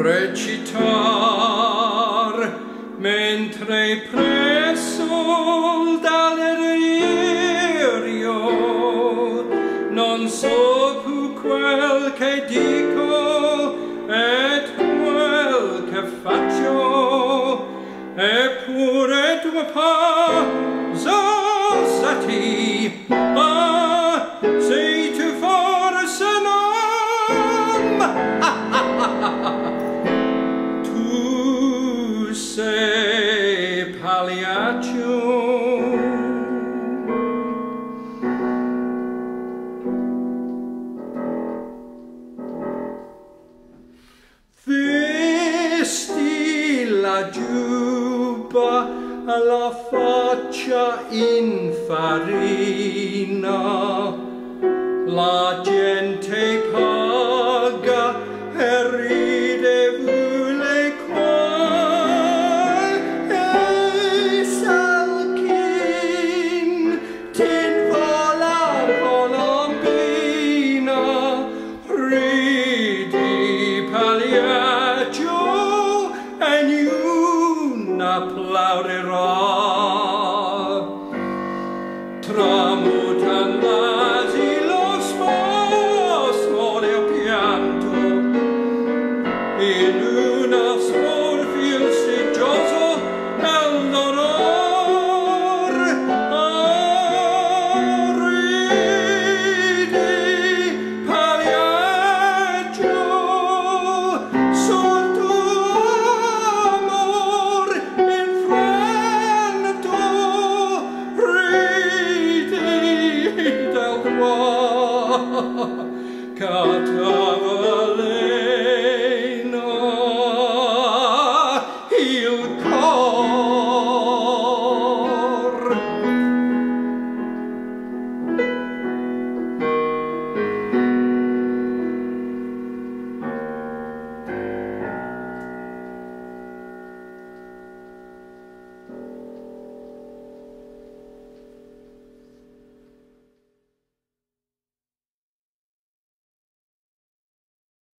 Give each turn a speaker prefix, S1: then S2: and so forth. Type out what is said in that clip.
S1: recitar mentre presso dal ririo non so più quel che dico et quel che faccio eppure tu pa so sati la faccia infarina la gente I plowed it all. Catavalera